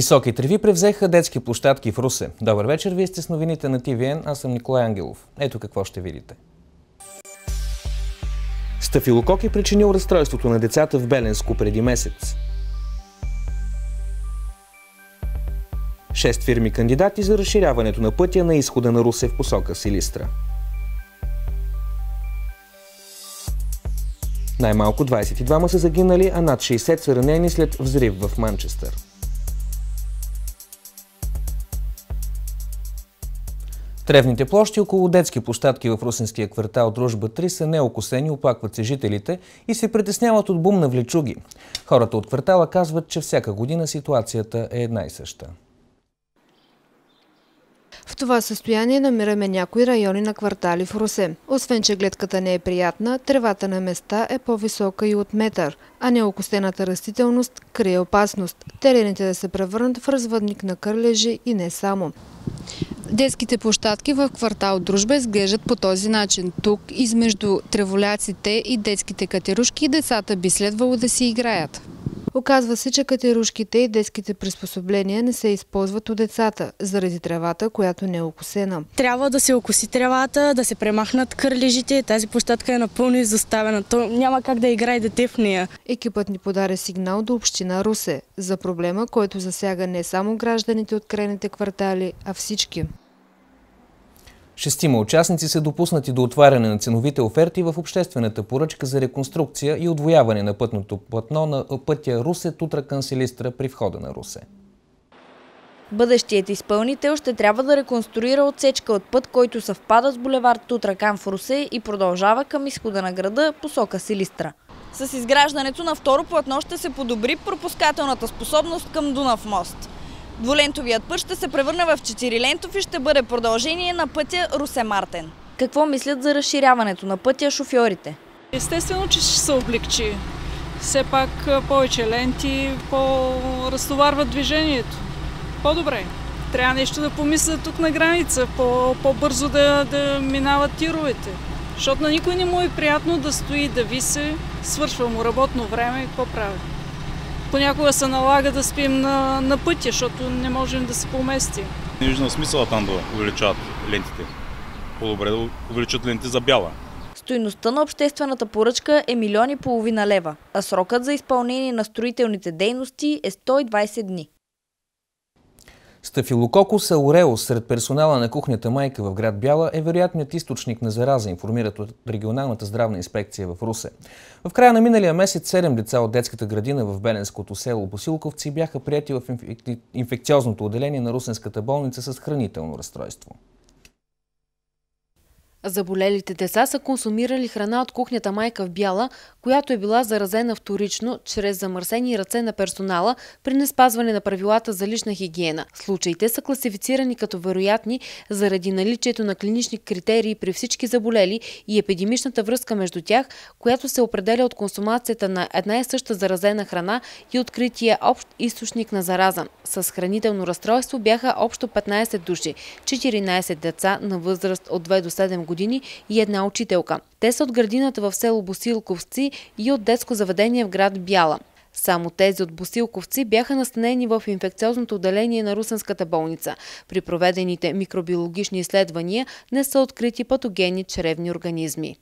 Високи треви превзеха детски площадки в Русе. Добър вечер, вие сте с новините на ТВН, аз съм Николай Ангелов. Ето какво ще видите. Стафилокок е причинил разстройството на децата в Беленско преди месец. Шест фирми кандидати за разширяването на пътя на изхода на Русе в посока Силистра. Най-малко 22 са загинали, а над 60 са ранени след взрив в Манчестър. Тревните площи около детски площадки в русинския квартал Дружба 3 са неокосени, опакват се жителите и се притесняват от бум на влечуги. Хората от квартала казват, че всяка година ситуацията е една и съща. В това състояние намираме някои райони на квартали в Русе. Освен, че гледката не е приятна, тревата на места е по-висока и от метър, а неокостената растителност крие опасност. Терените да се превърнат в развъдник на кърлежи и не само. Детските площадки в квартал Дружба изглеждат по този начин. Тук, измежду треволяците и детските катерушки, децата би следвало да си играят. Оказва се, че катерушките и детските приспособления не се използват от децата, заради тревата, която не е окосена. Трябва да се окоси тревата, да се премахнат кърлежите. Тази площадка е напълно изоставена. То няма как да играе дете в нея. Екипът ни подаде сигнал до Община Русе за проблема, който засяга не само гражданите от крайните квартали, а всички. Шестима участници са допуснати до отваряне на ценовите оферти в обществената поръчка за реконструкция и отвояване на пътното платно на пътя Русе-Тутракан Силистра при входа на Русе. Бъдещият изпълнител ще трябва да реконструира отсечка от път, който съвпада с булевард Тутракан в Русе и продължава към изхода на града посока Силистра. С изграждането на второ платно ще се подобри пропускателната способност към Дунав мост. Двулентовият път ще се превърне в четирилентов и ще бъде продължение на пътя Русе-Мартен. Какво мислят за разширяването на пътя шофьорите? Естествено, че ще се облегчи. Все пак повече ленти по-разтоварват движението. По-добре. Трябва нещо да помисля тук на граница, по-бързо да, да минават тировете. Защото на никой не му е приятно да стои, да висе, свършва му работно време, какво прави? Понякога се налага да спим на, на пътя, защото не можем да се поместим. Не виждам смисъла там да увеличават лентите. По-добре да увеличат ленти за бяла. Стойността на обществената поръчка е милиони и половина лева, а срокът за изпълнение на строителните дейности е 120 дни. Стафилококус ауреус сред персонала на кухнята Майка в град Бяла е вероятният източник на зараза, информират от регионалната здравна инспекция в Русе. В края на миналия месец 7 деца от детската градина в Беленското село Босилковци бяха прияти в инфекциозното отделение на Русенската болница с хранително разстройство. Заболелите деца са консумирали храна от кухнята майка в бяла, която е била заразена вторично чрез замърсени ръце на персонала при неспазване на правилата за лична хигиена. Случаите са класифицирани като вероятни заради наличието на клинични критерии при всички заболели и епидемичната връзка между тях, която се определя от консумацията на една и съща заразена храна и открития общ източник на зараза. С хранително разстройство бяха общо 15 души, 14 деца на възраст от 2 до 7 години години и една учителка. Те са от градината в село Босилковци и от детско заведение в град Бяла. Само тези от Босилковци бяха настанени в инфекциозното отделение на Русенската болница. При проведените микробиологични изследвания не са открити патогени чревни организми.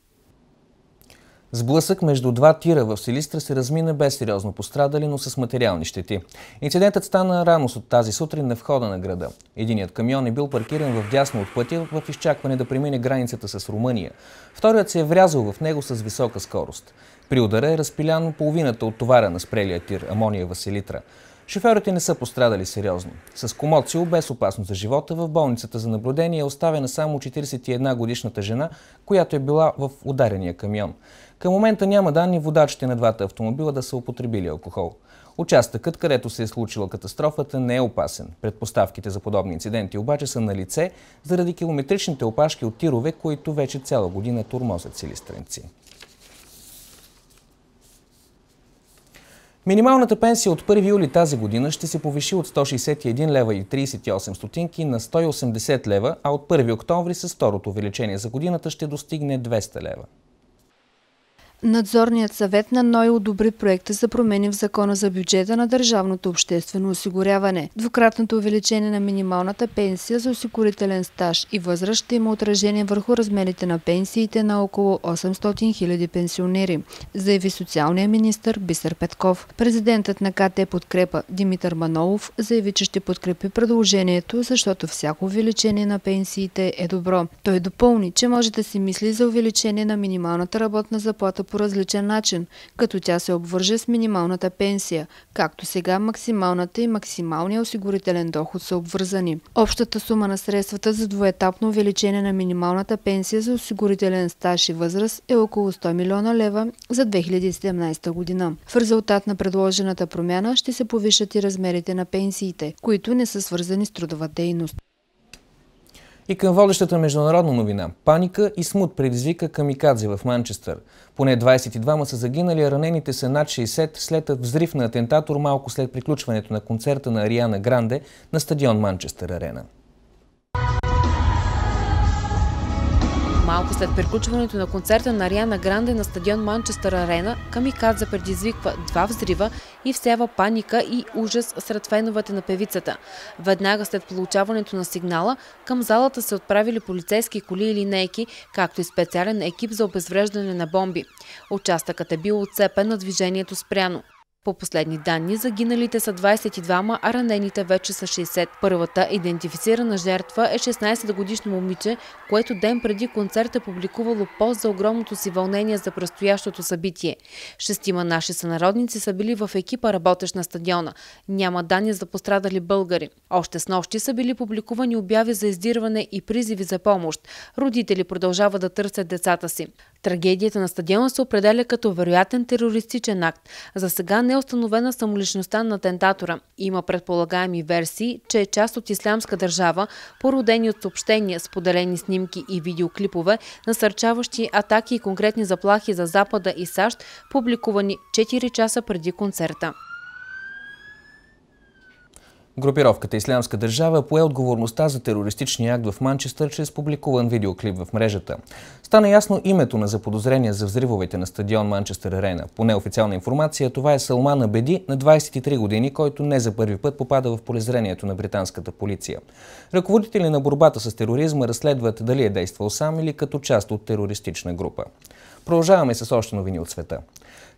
Сблъсък между два тира в Силистра се размина без сериозно пострадали, но с материални щети. Инцидентът стана рано от тази сутрин на входа на града. Единият камион е бил паркиран в дясно от пътя в изчакване да премине границата с Румъния. Вторият се е врязал в него с висока скорост. При удара е разпиляно половината от товара на спрелия тир амония Василитра. Шофьорите не са пострадали сериозно. С комоцио, без опасност за живота, в болницата за наблюдение е оставена само 41 годишната жена, която е била в ударения камион. Към момента няма данни водачите на двата автомобила да са употребили алкохол. Участъкът, където се е случила катастрофата, не е опасен. Предпоставките за подобни инциденти обаче са на лице заради километричните опашки от тирове, които вече цяла година турмозят силистренци. Минималната пенсия от 1 юли тази година ще се повиши от 161 лева и 38 стотинки на 180 лева, а от 1 октомври с второто увеличение за годината ще достигне 200 лева. Надзорният съвет на НОИ одобри проекта за промени в закона за бюджета на държавното обществено осигуряване. Двукратното увеличение на минималната пенсия за осигурителен стаж и възраст ще има отражение върху размерите на пенсиите на около 800 000 пенсионери, заяви социалния министр Бисер Петков. Президентът на КТ подкрепа Димитър Манолов заяви, че ще подкрепи предложението, защото всяко увеличение на пенсиите е добро. Той допълни, че може да се мисли за увеличение на минималната работна заплата по различен начин, като тя се обвърже с минималната пенсия, както сега максималната и максималния осигурителен доход са обвързани. Общата сума на средствата за двуетапно увеличение на минималната пенсия за осигурителен стаж и възраст е около 100 милиона лева за 2017 година. В резултат на предложената промяна ще се повишат и размерите на пенсиите, които не са свързани с трудова дейност. И към водещата международна новина. Паника и смут предизвика камикадзе в Манчестър. Поне 22 са загинали, ранените са над 60 след взрив на атентатор малко след приключването на концерта на Ариана Гранде на стадион Манчестър Арена. Малко след приключването на концерта на Ариана Гранде на стадион Манчестър Арена, Камикадзе предизвиква два взрива и всява паника и ужас сред феновете на певицата. Веднага след получаването на сигнала, към залата се отправили полицейски коли и линейки, както и специален екип за обезвреждане на бомби. Участъкът е бил отцепен на движението спряно. По последни данни, загиналите са 22, а ранените вече са 60. Първата идентифицирана жертва е 16-годишно момиче, което ден преди концерт е публикувало пост за огромното си вълнение за предстоящото събитие. Шестима наши сънародници са били в екипа работещ на стадиона. Няма данни за пострадали българи. Още с нощи са били публикувани обяви за издирване и призиви за помощ. Родители продължават да търсят децата си. Трагедията на стадиона се определя като вероятен терористичен акт. За сега не установена самоличността на атентатора. Има предполагаеми версии, че е част от ислямска държава, породени от съобщения, споделени снимки и видеоклипове, насърчаващи атаки и конкретни заплахи за Запада и САЩ, публикувани 4 часа преди концерта. Групировката Ислямска държава пое отговорността за терористичния акт в Манчестър чрез публикуван видеоклип в мрежата. Стана ясно името на заподозрения за взривовете на стадион Манчестър Арена. По неофициална информация това е Салман Абеди на 23 години, който не за първи път попада в полезрението на британската полиция. Ръководители на борбата с тероризма разследват дали е действал сам или като част от терористична група. Продължаваме с още новини от света.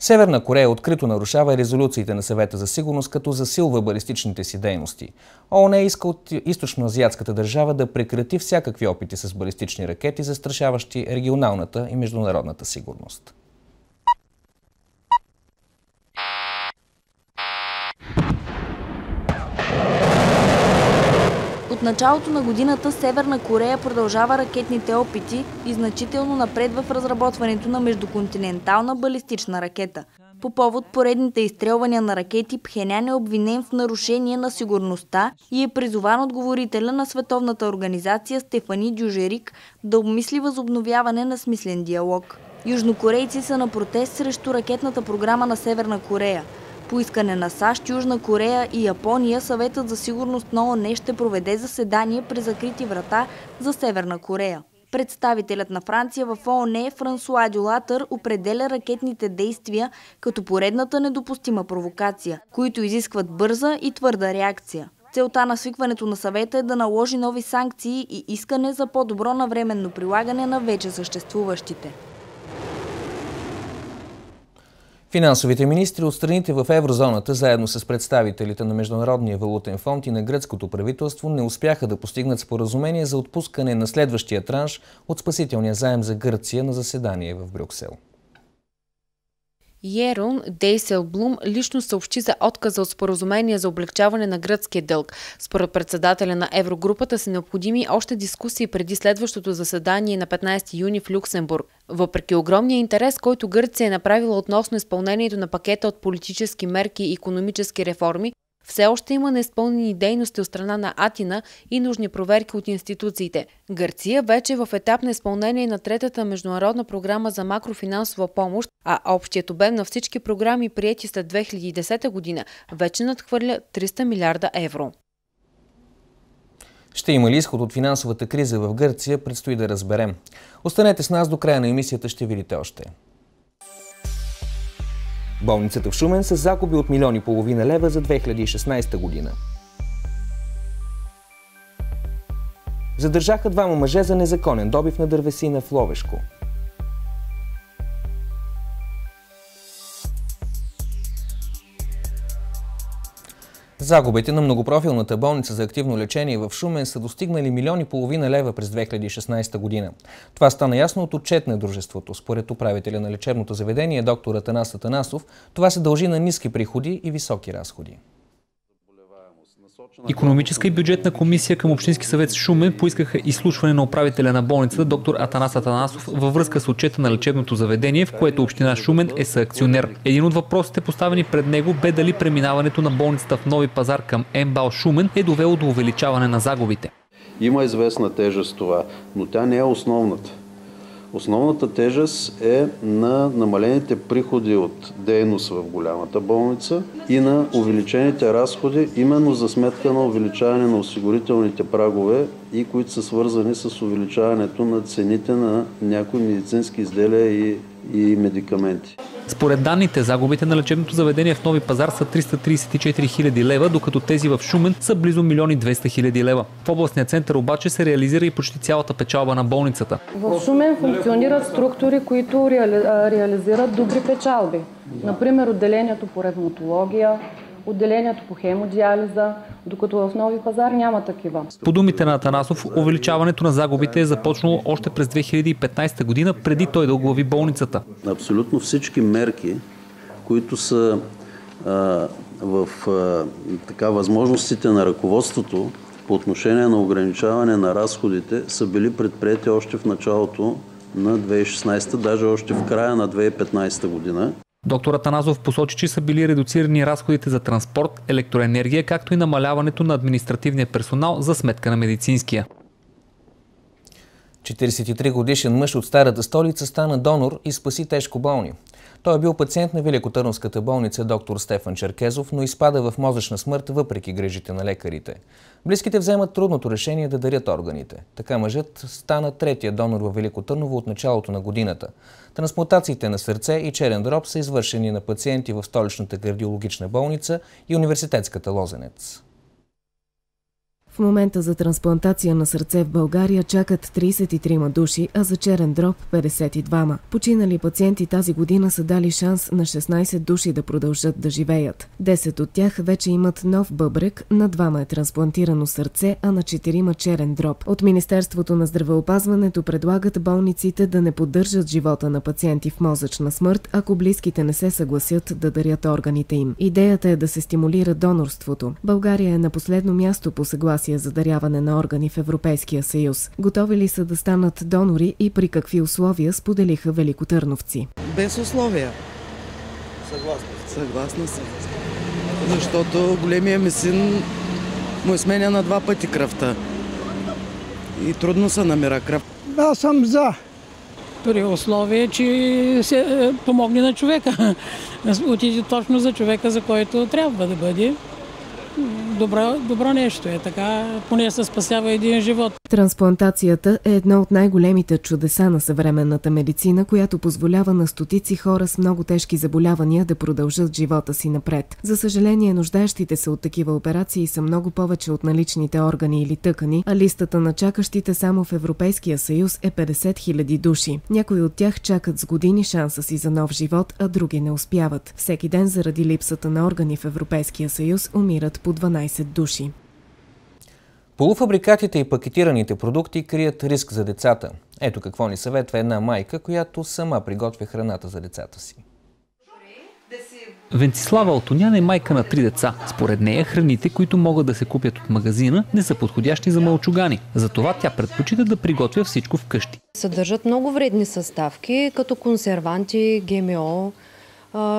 Северна Корея открито нарушава резолюциите на съвета за сигурност, като засилва балистичните си дейности. ООН е иска от източноазиатската държава да прекрати всякакви опити с балистични ракети, застрашаващи регионалната и международната сигурност. От началото на годината Северна Корея продължава ракетните опити и значително напредва в разработването на междуконтинентална балистична ракета. По повод поредните изстрелвания на ракети, Пхенян е обвинен в нарушение на сигурността и е призован отговорителя на Световната организация Стефани Дюжерик да обмисли възобновяване на смислен диалог. Южнокорейци са на протест срещу ракетната програма на Северна Корея – по искане на САЩ, Южна Корея и Япония, съветът за сигурност на ООН ще проведе заседание при закрити врата за Северна Корея. Представителят на Франция в ООН Франсуа Дюлатър определя ракетните действия като поредната недопустима провокация, които изискват бърза и твърда реакция. Целта на свикването на съвета е да наложи нови санкции и искане за по-добро навременно прилагане на вече съществуващите. Финансовите министри от страните в еврозоната, заедно с представителите на Международния валутен фонд и на гръцкото правителство, не успяха да постигнат споразумение за отпускане на следващия транш от спасителния заем за Гърция на заседание в Брюксел. Ерон Дейселблум лично съобщи за отказа от споразумение за облегчаване на гръцкия дълг. Според председателя на Еврогрупата са необходими още дискусии преди следващото заседание на 15 юни в Люксембург. Въпреки огромния интерес, който Гърция е направила относно изпълнението на пакета от политически мерки и економически реформи, все още има неизпълнени дейности от страна на Атина и нужни проверки от институциите. Гърция вече е в етап на изпълнение на третата международна програма за макрофинансова помощ, а общият обем на всички програми, прияти след 2010 година, вече надхвърля 300 милиарда евро. Ще има ли изход от финансовата криза в Гърция, предстои да разберем. Останете с нас до края на емисията, ще видите още. Болницата в Шумен са загуби от милиони и половина лева за 2016 година. Задържаха двама мъже за незаконен добив на дървесина в Ловешко. Загубите на многопрофилната болница за активно лечение в Шумен са достигнали милиони половина лева през 2016 година. Това стана ясно от отчет на дружеството. Според управителя на лечебното заведение, доктор Атанас Атанасов, това се дължи на ниски приходи и високи разходи. Економическа и бюджетна комисия към Общински съвет Шумен поискаха изслушване на управителя на болницата доктор Атанас Атанасов във връзка с отчета на лечебното заведение, в което Община Шумен е съакционер. Един от въпросите поставени пред него бе дали преминаването на болницата в нови пазар към МБАЛ Шумен е довело до увеличаване на загубите. Има известна тежест това, но тя не е основната. Основната тежест е на намалените приходи от дейност в голямата болница и на увеличените разходи, именно за сметка на увеличаване на осигурителните прагове и които са свързани с увеличаването на цените на някои медицински изделия и, и медикаменти. Според данните, загубите на лечебното заведение в Нови пазар са 334 хиляди лева, докато тези в Шумен са близо 1 200 хиляди лева. В областния център обаче се реализира и почти цялата печалба на болницата. В Шумен функционират структури, които реали... реализират добри печалби. Например, отделението по ревматология, отделението по хемодиализа, докато в Нови пазар няма такива. По думите на Атанасов, увеличаването на загубите е започнало още през 2015 година, преди той да оглави болницата. Абсолютно всички мерки, които са а, в а, така, възможностите на ръководството по отношение на ограничаване на разходите, са били предприяти още в началото на 2016, даже още в края на 2015 година. Доктор Атаназов посочи, че са били редуцирани разходите за транспорт, електроенергия, както и намаляването на административния персонал за сметка на медицинския. 43 годишен мъж от старата столица стана донор и спаси тежко болни. Той е бил пациент на Великотърновската болница доктор Стефан Черкезов, но изпада в мозъчна смърт въпреки грежите на лекарите. Близките вземат трудното решение да дарят органите. Така мъжът стана третия донор в Велико Търново от началото на годината. Трансплантациите на сърце и черен дроб са извършени на пациенти в столичната кардиологична болница и университетската Лозенец. В момента за трансплантация на сърце в България чакат 33 души, а за черен дроб 52. Починали пациенти тази година са дали шанс на 16 души да продължат да живеят. 10 от тях вече имат нов бъбрек, на двама е трансплантирано сърце, а на 4 черен дроб. От Министерството на здравеопазването предлагат болниците да не поддържат живота на пациенти в мозъчна смърт, ако близките не се съгласят да дарят органите им. Идеята е да се стимулира донорството. България е на последно място по съгласие съгласие за даряване на органи в Европейския съюз. Готови ли са да станат донори и при какви условия споделиха великотърновци? Без условия. Съгласна. Съгласна съм. Защото големия ми син му е сменя на два пъти кръвта. И трудно се намира кръв. Аз съм за. При условие, че се помогне на човека. Отиде точно за човека, за който трябва да бъде добро, добро нещо е. Така поне се спасява един живот. Трансплантацията е едно от най-големите чудеса на съвременната медицина, която позволява на стотици хора с много тежки заболявания да продължат живота си напред. За съжаление, нуждаещите се от такива операции са много повече от наличните органи или тъкани, а листата на чакащите само в Европейския съюз е 50 000 души. Някои от тях чакат с години шанса си за нов живот, а други не успяват. Всеки ден заради липсата на органи в Европейския съюз умират по 12 души. Полуфабрикатите и пакетираните продукти крият риск за децата. Ето какво ни съветва една майка, която сама приготвя храната за децата си. Венцислава Алтонян е майка на три деца. Според нея храните, които могат да се купят от магазина, не са подходящи за мълчугани. Затова тя предпочита да приготвя всичко вкъщи. Съдържат много вредни съставки, като консерванти, ГМО,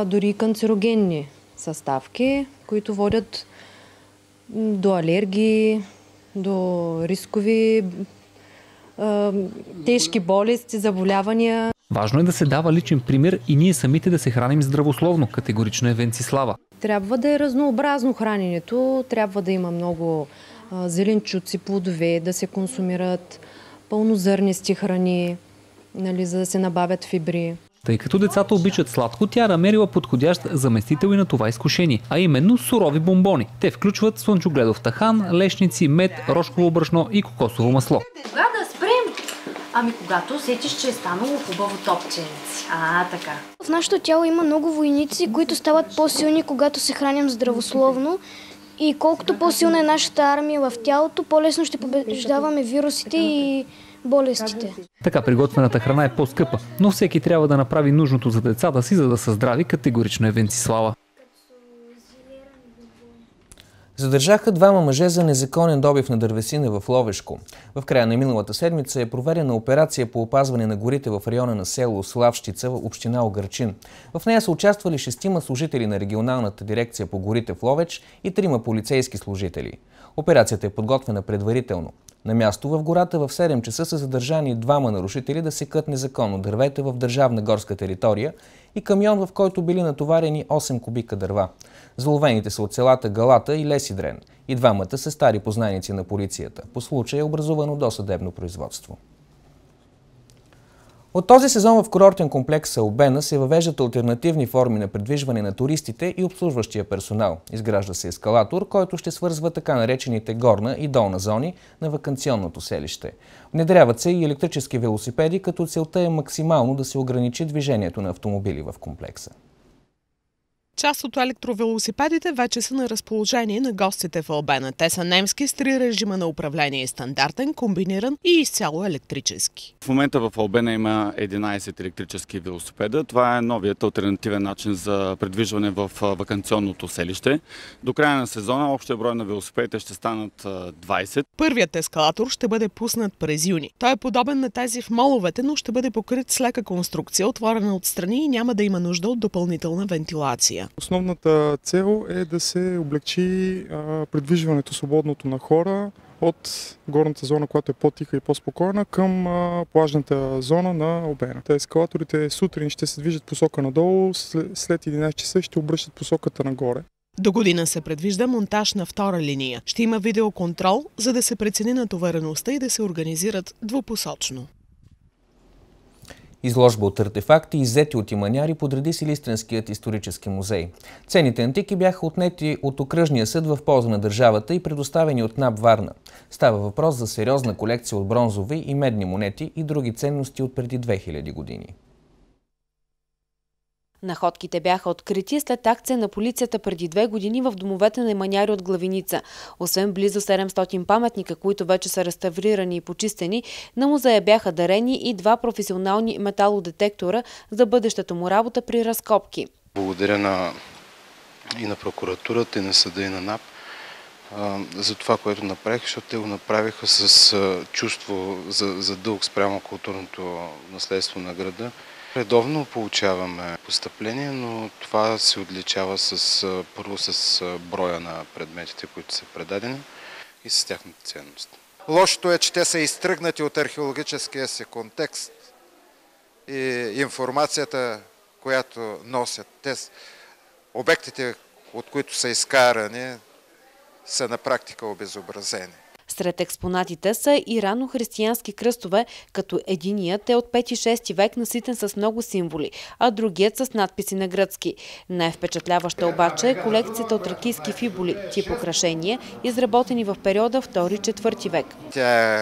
дори канцерогенни съставки, които водят до алергии, до рискови тежки болести, заболявания. Важно е да се дава личен пример и ние самите да се храним здравословно, категорично е Венцислава. Трябва да е разнообразно храненето, трябва да има много зеленчуци, плодове, да се консумират пълнозърнести храни, нали, за да се набавят фибри. Тъй като децата обичат сладко, тя намерила подходящ заместител и на това изкушение, а именно сурови бомбони. Те включват слънчогледов тахан, лешници, мед, рошково брашно и кокосово масло. Кога да спрем? Ами когато усетиш, че е станало хубаво топченци. А, така. В нашето тяло има много войници, които стават по-силни, когато се храним здравословно. И колкото по-силна е нашата армия в тялото, по-лесно ще побеждаваме вирусите и болестите. Така приготвената храна е по-скъпа, но всеки трябва да направи нужното за децата си, за да са здрави, категорично е Венцислава. Задържаха двама мъже за незаконен добив на дървесина в Ловешко. В края на миналата седмица е проведена операция по опазване на горите в района на село Славщица в община Огърчин. В нея са участвали шестима служители на регионалната дирекция по горите в Ловеч и трима полицейски служители. Операцията е подготвена предварително. На място в гората в 7 часа са задържани двама нарушители да секат незаконно дървета в държавна горска територия и камион, в който били натоварени 8 кубика дърва. Заловените са от селата Галата и Лесидрен. И двамата са стари познайници на полицията. По случая е образувано досъдебно производство. От този сезон в курортен комплекс Албена се въвеждат альтернативни форми на предвижване на туристите и обслужващия персонал. Изгражда се ескалатор, който ще свързва така наречените горна и долна зони на вакансионното селище. Внедряват се и електрически велосипеди, като целта е максимално да се ограничи движението на автомобили в комплекса. Част от електровелосипедите вече са на разположение на гостите в Албена. Те са немски с три режима на управление – стандартен, комбиниран и изцяло електрически. В момента в Албена има 11 електрически велосипеда. Това е новият альтернативен начин за предвижване в вакансионното селище. До края на сезона общия брой на велосипедите ще станат 20. Първият ескалатор ще бъде пуснат през юни. Той е подобен на тези в моловете, но ще бъде покрит с лека конструкция, отворена отстрани и няма да има нужда от допълнителна вентилация. Основната цел е да се облегчи предвижването свободното на хора от горната зона, която е по-тиха и по-спокойна, към плажната зона на обена. Те ескалаторите сутрин ще се движат посока надолу, след 11 часа ще обръщат посоката нагоре. До година се предвижда монтаж на втора линия. Ще има видеоконтрол, за да се прецени натовареността и да се организират двупосочно. Изложба от артефакти, иззети от иманяри, подреди Силистренският исторически музей. Ценните антики бяха отнети от окръжния съд в полза на държавата и предоставени от НАП Варна. Става въпрос за сериозна колекция от бронзови и медни монети и други ценности от преди 2000 години. Находките бяха открити след акция на полицията преди две години в домовете на маняри от Главиница. Освен близо 700 паметника, които вече са реставрирани и почистени, на музея бяха дарени и два професионални металодетектора за бъдещата му работа при разкопки. Благодаря на, и на прокуратурата, и на съда, и на НАП за това, което направих, защото те го направиха с чувство за, за дълг спрямо културното наследство на града. Редовно получаваме постъпления, но това се отличава с, първо с броя на предметите, които са предадени и с тяхната ценност. Лошото е, че те са изтръгнати от археологическия си контекст и информацията, която носят. Те, обектите, от които са изкарани, са на практика обезобразени. Сред експонатите са и рано-християнски кръстове, като единият е от 5-6 век наситен с много символи, а другият с надписи на гръцки. Най-впечатляваща обаче е колекцията от ракийски фибули, тип украшения, изработени в периода 2-4 век. Тя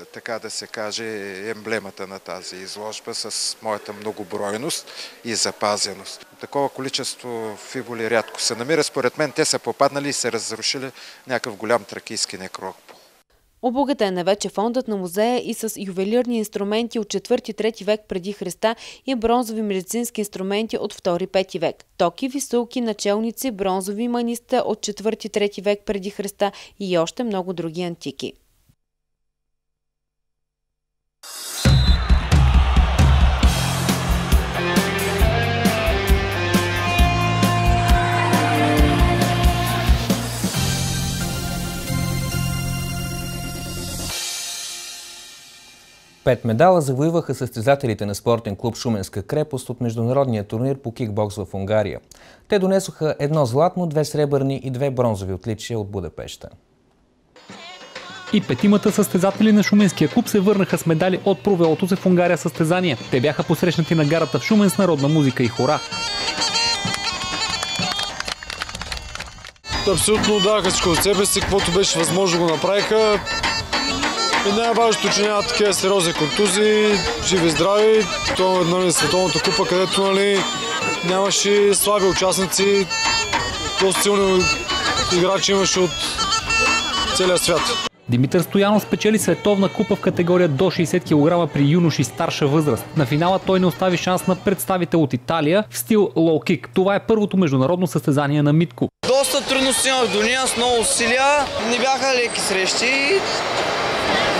е, така да се каже, емблемата на тази изложба с моята многобройност и запазеност. Такова количество фибули рядко се намира. Според мен те са попаднали и се разрушили някакъв голям тракийски некропол. Обогатен е вече фондът на музея и с ювелирни инструменти от 4-3 век преди Христа и бронзови медицински инструменти от 2-5 век. Токи, висулки, началници, бронзови маниста от 4-3 век преди Христа и още много други антики. Пет медала завоюваха състезателите на спортен клуб Шуменска крепост от международния турнир по кикбокс в Унгария. Те донесоха едно златно, две сребърни и две бронзови отличия от Будапеща. И петимата състезатели на Шуменския клуб се върнаха с медали от провелото се в Унгария състезание. Те бяха посрещнати на гарата в Шумен с народна музика и хора. Абсолютно всичко от себе си, каквото беше възможно го направиха. И най-важното, че няма такива сериозни контузии, живи здрави. То е нали, световната купа, където нали, нямаше слаби участници, доста силни играчи имаше от целия свят. Димитър Стоянов спечели световна купа в категория до 60 кг при юноши старша възраст. На финала той не остави шанс на представител от Италия в стил лоу-кик. Това е първото международно състезание на Митко. Доста трудности имах до нея с много усилия. Не бяха леки срещи.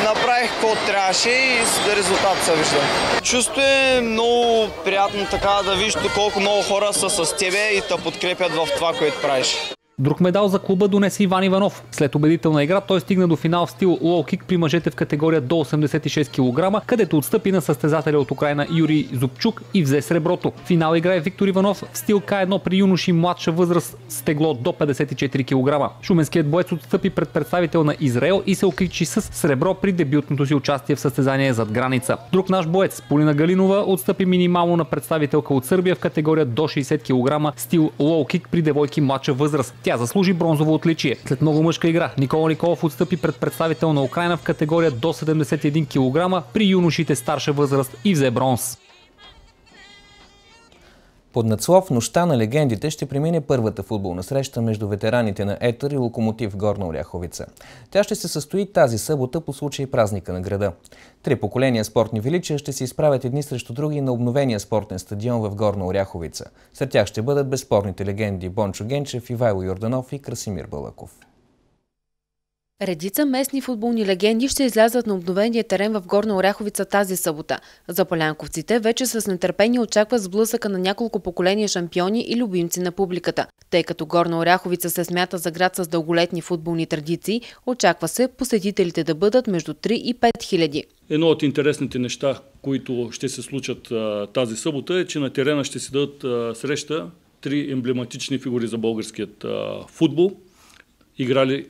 Направих каквото трябваше и резултат се вижда. Чувство е много приятно така да виждаш колко много хора са с тебе и те подкрепят в това, което правиш. Друг медал за клуба донесе Иван Иванов. След убедителна игра той стигна до финал в стил лоу-кик при мъжете в категория до 86 кг, където отстъпи на състезателя от Украина Юрий Зубчук и взе среброто. Финал играе Виктор Иванов в стил К1 при юноши младша възраст с тегло до 54 кг. Шуменският боец отстъпи пред представител на Израел и се окичи с сребро при дебютното си участие в състезание зад граница. Друг наш боец, Полина Галинова, отстъпи минимално на представителка от Сърбия в категория до 60 кг стил лоу-кик при девойки младша възраст. Тя заслужи бронзово отличие. След много мъжка игра, Никола Николов отстъпи пред представител на Украина в категория до 71 кг при юношите старша възраст и взе бронз. Под надслов Нощта на легендите ще премине първата футболна среща между ветераните на Етър и Локомотив Горна Оряховица. Тя ще се състои тази събота по случай празника на града. Три поколения спортни величия ще се изправят едни срещу други на обновения спортен стадион в Горна Оряховица. Сред тях ще бъдат безспорните легенди Бончо Генчев, Ивайло Йорданов и Красимир Балаков. Редица местни футболни легенди ще излязат на обновения терен в Горна Оряховица тази събота. За полянковците вече с нетърпение очакват сблъсъка на няколко поколения шампиони и любимци на публиката. Тъй като Горна Оряховица се смята за град с дълголетни футболни традиции, очаква се посетителите да бъдат между 3 и 5 хиляди. Едно от интересните неща, които ще се случат тази събота е, че на терена ще се дадат среща три емблематични фигури за българският футбол. Играли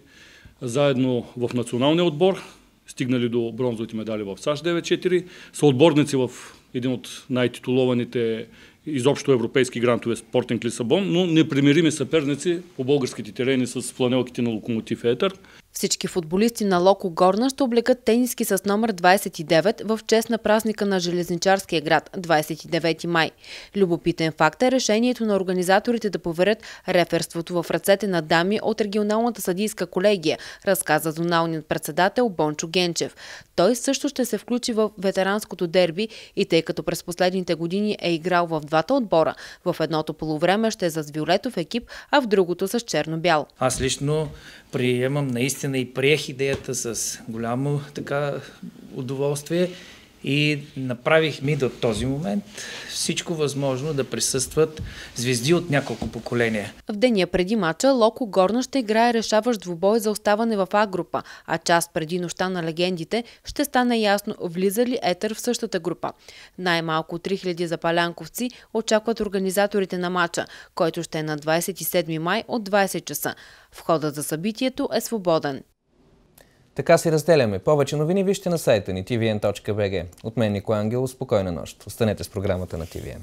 заедно в националния отбор, стигнали до бронзовите медали в САЩ 9-4, са отборници в един от най-титулованите изобщо европейски грантове Спортен Лисабон, но непримирими съперници по българските терени с фланелките на Локомотив Етър. Всички футболисти на Локо Горна ще облекат тениски с номер 29 в чест на празника на Железничарския град 29 май. Любопитен факт е решението на организаторите да поверят реферството в ръцете на дами от регионалната съдийска колегия, разказа зоналният председател Бончо Генчев. Той също ще се включи в ветеранското дерби и тъй като през последните години е играл в двата отбора, в едното полувреме ще е с виолетов екип, а в другото с черно-бял. Аз лично приемам. Наистина и приех идеята с голямо така удоволствие и направихме до този момент всичко възможно да присъстват звезди от няколко поколения. В деня преди мача Локо Горна ще играе решаващ двубой за оставане в А група, а част преди нощта на легендите ще стане ясно влиза ли Етър в същата група. Най-малко 3000 запалянковци очакват организаторите на мача, който ще е на 27 май от 20 часа. Входът за събитието е свободен. Така си разделяме. Повече новини вижте на сайта ни tvn.bg. От мен Николай Ангелов, спокойна нощ. Останете с програмата на TVN.